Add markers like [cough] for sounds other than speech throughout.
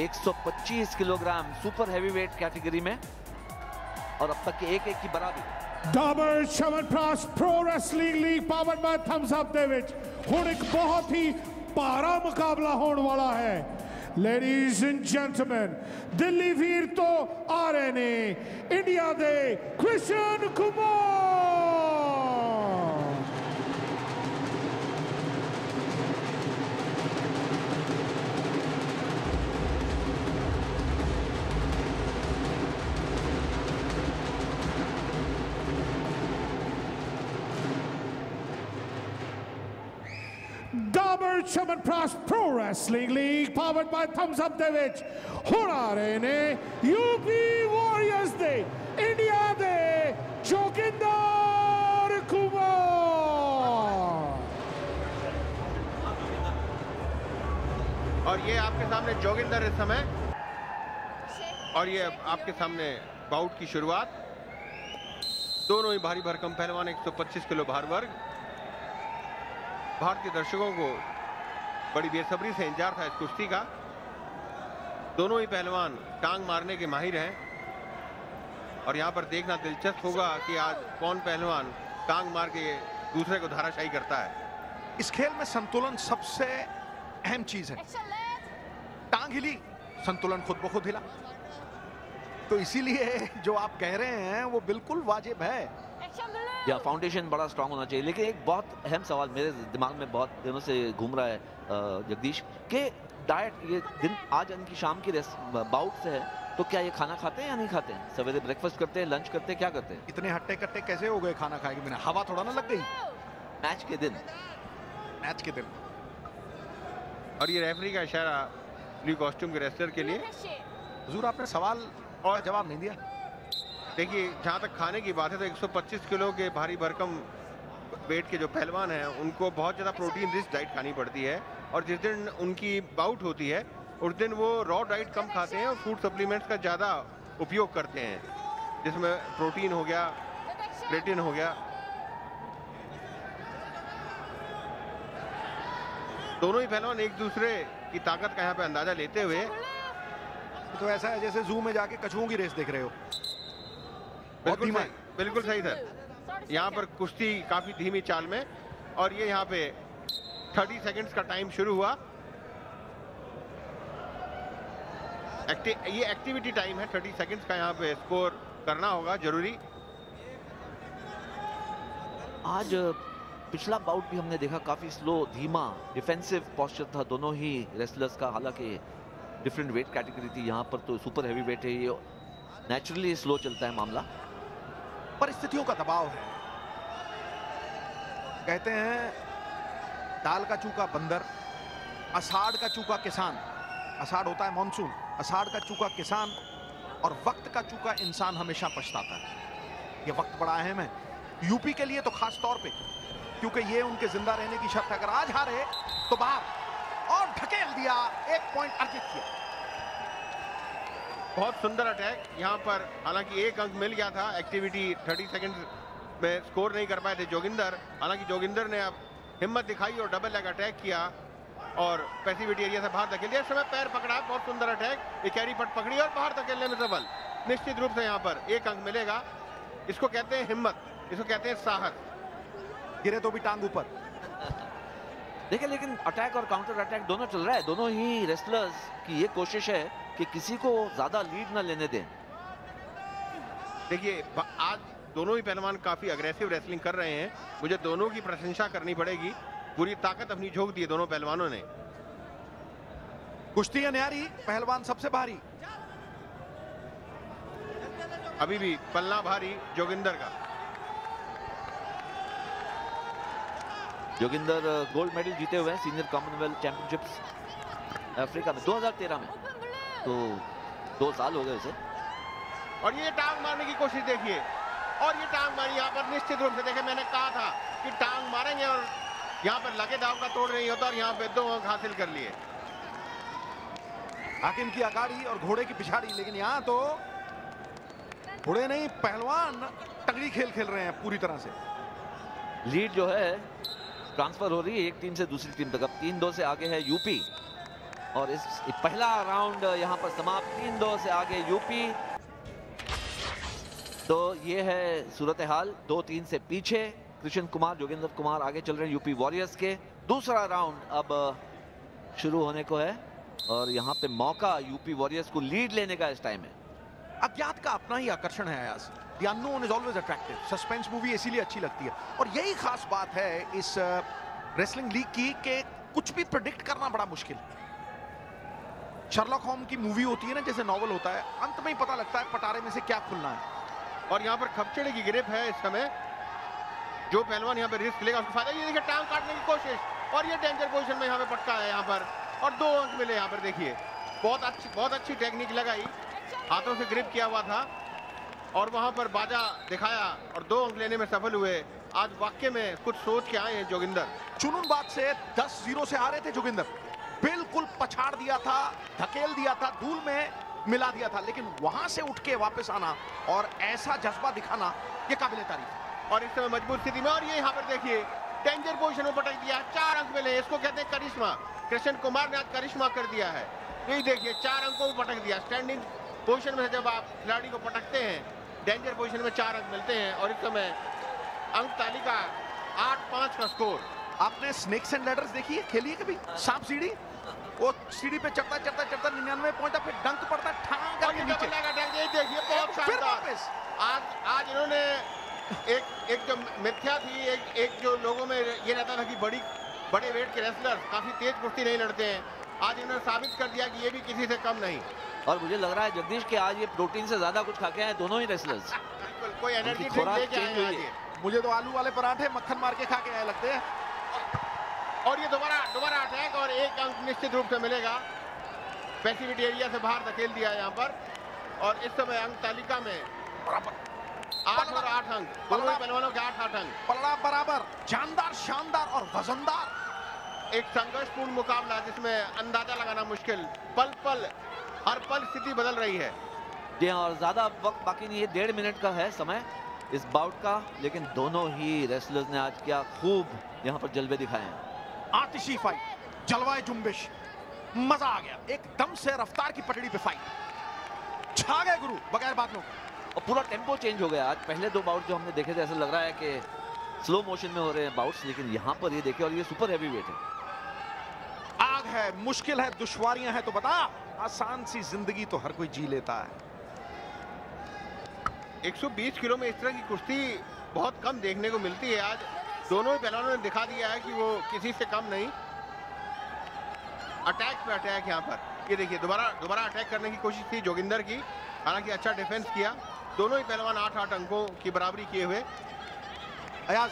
125 kilogram super heavyweight category में और अब तक के एक एक की बराबरी। Dabur Chyawanprash pro wrestling league पावन बाय थम्स अप दे विच हुन एक बहुत ही भारा मुकाबला होने वाला है। ਲੇਡੀਜ਼ ਐਂਡ ਜੈਂਟਲਮੈਨ ਦਿੱਲੀ ਵੀਰ ਤੋਂ ਆ ਰਹੇ ਨੇ ਇੰਡੀਆ ਦੇ Krishna Kumar World Shaman Pros Pro Wrestling League, powered by Thumbs Up David. हो रहा रहे ने यूपी वॉरियर्स डे इंडिया डे जोगिंदर कुमार और ये आपके सामने जोगिंदर इस समय। और ये आपके सामने बाउट की शुरुआत। दोनों ही भारी भरकम पहलवान 125 किलो भार वर्ग। भारतीय दर्शकों को बड़ी बेसब्री से इंतज़ार था इस कुश्ती का। दोनों ही पहलवान टांग मारने के माहिर हैं। और यहाँ पर देखना दिलचस्प होगा कि आज कौन पहलवान टांग मार के दूसरे को धाराशाही करता है। इस खेल में संतुलन सबसे अहम चीज़ है। टांग हिली संतुलन खुद ब खुद हिला। तो इसीलिए जो आप कह रहे हैं वो बिल्कुल वाजिब है। या फाउंडेशन बड़ा स्ट्रांग होना चाहिए। लेकिन एक बहुत अहम सवाल मेरे दिमाग में बहुत दिनों से घूम रहा है जगदीश कि डाइट ये दिन आज इनकी शाम की बाउट से है तो क्या ये खाना खाते हैं या नहीं खाते हैं? सवेरे ब्रेकफास्ट करते हैं लंच करते हैं क्या करते हैं? इतने हट्टे कट्टे कैसे हो गए खाना खाए बिना? हवा थोड़ा ना लग गई। मैच के दिन। मैच के दिन। और ये रेफरी का इशारा ब्लू कॉस्ट्यूम के रेसलर के लिए। हजूर आपने सवाल और जवाब नहीं दिया। देखिए, जहाँ तक खाने की बात है तो 125 किलो के भारी भरकम वेट के जो पहलवान हैं, उनको बहुत ज़्यादा प्रोटीन रिच डाइट खानी पड़ती है और जिस दिन उनकी बाउट होती है, उस दिन वो रॉ डाइट कम खाते हैं और फ़ूड सप्लीमेंट्स का ज़्यादा उपयोग करते हैं। जिसमें प्रोटीन हो गया क्रेटिन हो गया। दोनों ही पहलवान एक दूसरे की ताकत का यहाँ पे अंदाज़ा लेते हुए तो ऐसा है जैसे जू में जाके कछुओं की रेस देख रहे हो। बहुत बिल्कुल धीमा सही बिल्कुल सही सर। यहाँ पर कुश्ती काफ़ी धीमी चाल में और ये यहाँ पे 30 सेकंड्स का टाइम शुरू हुआ। एक्टि, ये एक्टिविटी टाइम है 30 सेकंड्स का यहाँ पे स्कोर करना होगा ज़रूरी। आज पिछला बाउट भी हमने देखा काफ़ी स्लो धीमा डिफेंसिव पोस्चर था। दोनों ही रेसलर्स का हालाँकि डिफरेंट वेट कैटेगरी थी। यहाँ पर तो सुपर हैवी वेट है ये। नेचुरली स्लो चलता है मामला। परिस्थितियों का दबाव है। कहते हैं, दाल का चूका बंदर अषाढ़ का चूका किसान। अषाढ़ होता है मानसून अषाढ़ का चूका किसान और वक्त का चूका इंसान हमेशा पछताता है। ये वक्त बड़ा अहम है। यूपी के लिए तो खास तौर पे, क्योंकि ये उनके ज़िंदा रहने की शर्त है। अगर आज हारे तो बाहर। और ढकेल दिया, एक पॉइंट अर्जित किया। बहुत सुंदर अटैक यहाँ पर हालाँकि एक अंक मिल गया था एक्टिविटी 30 सेकंड में स्कोर नहीं कर पाए थे जोगिंदर। हालाँकि जोगिंदर ने अब हिम्मत दिखाई और डबल लेग अटैक किया और पैसिविटी एरिया से बाहर धकेल दिया। समय पैर पकड़ा, बहुत सुंदर अटैक एक कैरी पट पकड़ी और बाहर धकेलने में सफल निश्चित रूप से यहाँ पर एक अंक मिलेगा। इसको कहते हैं हिम्मत, इसको कहते हैं साहस। गिरे तो भी टांग ऊपर। देखिए लेकिन अटैक और काउंटर अटैक दोनों चल रहा है। दोनों ही रेसलर्स की ये कोशिश है कि किसी को ज़्यादा लीड ना लेने दें। देखिए आज दोनों ही पहलवान काफ़ी अग्रेसिव रेसलिंग कर रहे हैं। मुझे दोनों की प्रशंसा करनी पड़ेगी। पूरी ताकत अपनी झोंक दी है दोनों पहलवानों ने। कुश्ती है न्यारी पहलवान सबसे भारी। अभी भी पलना भारी जोगिंदर का। जोगिंदर गोल्ड मेडल जीते हुए हैं सीनियर कॉमनवेल्थ चैंपियनशिप्स अफ्रीका में 2013 में। तो दो साल हो गए उसे। और ये टांग मारने की कोशिश देखिए। और ये टांग मारी यहाँ पर निश्चित रूप से देखिए मैंने कहा था कि टांग मारेंगे और यहाँ पर लगे दाव का तोड़ नहीं होता और यहाँ पे दो अंक हासिल कर लिए। हाकिम की अगाड़ी और घोड़े की पिछाड़ी लेकिन यहाँ तो घोड़े नहीं पहलवान तगड़ी खेल खेल रहे हैं पूरी तरह से। लीड जो है ट्रांसफ़र हो रही है, एक टीम से दूसरी टीम तक। अब तीन दो से आगे है यूपी। और इस पहला राउंड यहाँ पर समाप्त, तीन दो से आगे यूपी। तो ये है सूरत हाल दो तीन से पीछे। कृष्ण कुमार, जोगेंद्र कुमार आगे चल रहे हैं यूपी वॉरियर्स के। दूसरा राउंड अब शुरू होने को है। और यहाँ पे मौका यूपी वॉरियर्स को लीड लेने का इस टाइम है। अज्ञात का अपना ही आकर्षण है Ayaz the unknown is always attractive suspense movie इसीलिए अच्छी लगती है। और यही खास बात है इस रेसलिंग लीग की कि कुछ भी प्रिडिक्ट करना बड़ा मुश्किल है। शर्लॉक होम की मूवी होती है ना, जैसे नॉवल होता है, अंत में ही पता लगता है पटारे में से क्या खुलना है। और यहाँ पर खपचड़े की ग्रिप है इस समय। जो पहलवान यहाँ पे रिस्क लेगा, उसको फ़ायदा ये देखिए, टांग काटने की कोशिश। और ये डेंजर पोजीशन में यहाँ पे पटका है यहाँ पर। और दो अंक मिले यहाँ पर, देखिए। बहुत अच्छी बहुत अच्छी टेक्निक लगाई। हाथों से ग्रिप किया हुआ था और वहाँ पर बाजा दिखाया और दो अंक लेने में सफल हुए। आज वाक्य में कुछ सोच के आए हैं जोगिंदर। चुनुन बात से 10 ज़ीरो से हारे थे जोगिंदर। बिल्कुल पछाड़ दिया था धकेल दिया था धूल में मिला दिया था लेकिन वहाँ से उठ के वापस आना और ऐसा जज्बा दिखाना ये काबिल तारीफ़ और इस समय मज़बूत स्थिति में और ये यहाँ पर देखिए डेंजर पोजीशन में पटक दिया चार अंक मिले इसको कहते हैं करिश्मा। कृष्ण कुमार ने आज करिश्मा कर दिया है। यही देखिए चार अंकों में पटक दिया स्टैंडिंग पोजीशन में जब आप खिलाड़ी को पटकते हैं डेंजर पोजीशन में चार अंक मिलते हैं और इस समय अंक तालिका आठ पाँच का स्कोर आपने स्नेक्स एंड लेडर्स देखी है? खेली है कभी? सांप सीढ़ी? वो सीढ़ी पे चढ़ता चढ़ता चढ़ता निन्यानवे पहुँचा फिर डंक पड़ता ठांग करके नीचे। देखिए बहुत शानदार। आज आज इन्होंने एक एक जो मिथ्या थी एक एक जो लोगों में ये रहता था कि बड़ी बड़े वेट के रेसलर काफ़ी तेज कुश्ती नहीं लड़ते हैं। आज इन्होंने साबित कर दिया कि ये भी किसी से कम नहीं। और मुझे लग रहा है जगदीश के आज ये प्रोटीन से ज़्यादा कुछ खा के आए दोनों ही रेसलर्स कोई एनर्जी ड्रिंक खुराक लेके आए हैं। मुझे तो आलू वाले पराठे मक्खन मार के खा के आए लगते हैं। और ये दोबारा दोबारा अटैक और एक अंक निश्चित रूप से मिलेगा। पैसिविटी एरिया से बाहर धकेल दिया यहाँ पर। और इस समय अंक तालिका में आठ और आठ अंक। दोनों ही पहलवानों के आठ आठ अंक। पलड़ा बराबर। जानदार शानदार और वजनदार। एक संघर्षपूर्ण मुकाबला जिसमें अंदाज़ा लगाना मुश्किल। पल पल हर पल स्थिति बदल रही है। जी हाँ और ज़्यादा वक्त बाकी नहीं है डेढ़ मिनट का है समय इस बाउट का लेकिन दोनों ही रेसलर्स ने आज क्या खूब यहाँ पर जलवे दिखाए हैं। आतिशी फाइट जलवाए जुम्बिश मज़ा आ गया। एकदम से रफ्तार की पटड़ी पे फाइट छा गए गुरु बगैर बातों और पूरा टेंपो चेंज हो गया। आज पहले दो बाउट जो हमने देखे थे ऐसा लग रहा है कि स्लो मोशन में हो रहे हैं बाउट्स लेकिन यहाँ पर ये देखे और ये सुपर हैवी वेट है। आग है मुश्किल है दुश्वारियाँ हैं तो बता। आसान सी ज़िंदगी तो हर कोई जी लेता है। 120 किलो में इस तरह की कुश्ती बहुत कम देखने को मिलती है। आज दोनों ही पहलवानों ने दिखा दिया है कि वो किसी से कम नहीं। अटैक पे अटैक यहाँ पर। ये देखिए दोबारा दोबारा अटैक करने की कोशिश थी जोगिंदर की। हालाँकि अच्छा डिफेंस किया। दोनों ही पहलवान आठ आठ अंकों की बराबरी किए हुए। अयाज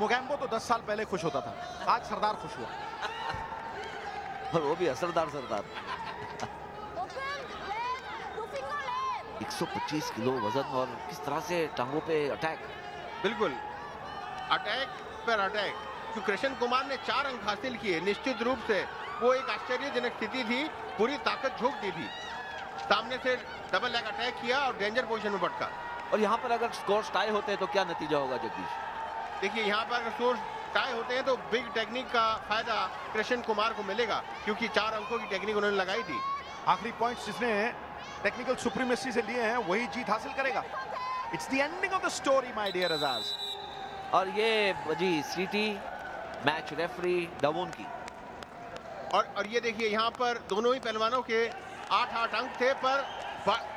मोगैम्बो तो 10 साल पहले खुश होता था। आज सरदार खुश हुआ। [laughs] और वो भी असरदार सरदार। 125 किलो वज़न और किस तरह से टांगों पे अटैक बिल्कुल। अटैक पर अटैक क्योंकि कृष्ण कुमार ने चार अंक हासिल किए निश्चित रूप से वो एक आश्चर्यजनक स्थिति थी पूरी ताकत झोंक दी थी। सामने से डबल लेग अटैक किया और डेंजर पोजीशन में पटका और यहाँ पर अगर स्कोर टाई होते हैं तो क्या नतीजा होगा जगदीश? देखिए यहाँ पर अगर सोर्स टाई होते हैं तो बिग टेक्निक का फ़ायदा कृष्ण कुमार को मिलेगा क्योंकि चार अंकों की टेक्निक उन्होंने लगाई थी। आखिरी पॉइंट्स जिसने टेक्निकल सुप्रीमेसी से लिए हैं वही जीत हासिल करेगा। It's the ending of the story my dear Ajaz और ये जी सीटी मैच रेफरी डवोन की। और और ये देखिए यहाँ पर दोनों ही पहलवानों के आठ आठ अंक थे पर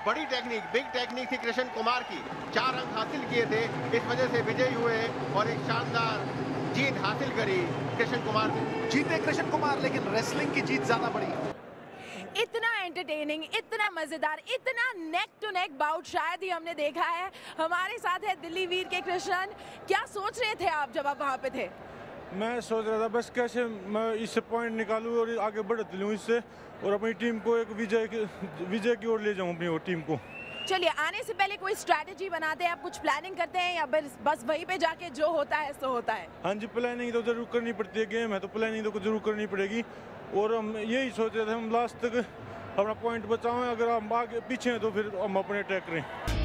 बड़ी टेक्निक बिग टेक्निक थी कृष्ण कुमार की। चार अंक हासिल किए थे इस वजह से विजयी हुए और एक शानदार जीत हासिल करी कृष्ण कुमार ने। जीते कृष्ण कुमार लेकिन रेसलिंग की जीत ज़्यादा बड़ी इतना एंटरटेनिंग इतना मज़ेदार इतना नेक टू नेक बाउट शायद ही हमने देखा है। हमारे साथ है दिल्ली वीर के कृष्ण क्या सोच रहे थे आप जब आप वहाँ पे थे? मैं सोच रहा था बस कैसे मैं इससे पॉइंट निकालूं और आगे बढ़त लूँ इससे और अपनी टीम को एक विजय की विजय की ओर ले जाऊँ अपनी टीम को। चलिए आने से पहले कोई स्ट्रैटेजी बनाते हैं आप कुछ प्लानिंग करते हैं या बस बस वहीं पे जाके जो होता है सो होता है? हाँ जी प्लानिंग तो ज़रूर करनी पड़ती है गेम है तो प्लानिंग तो ज़रूर करनी पड़ेगी। और हम यही सोच रहे थे, हम लास्ट तक अपना पॉइंट बचाएँ, अगर हम आगे पीछे हैं तो फिर हम अपने अटैक करें।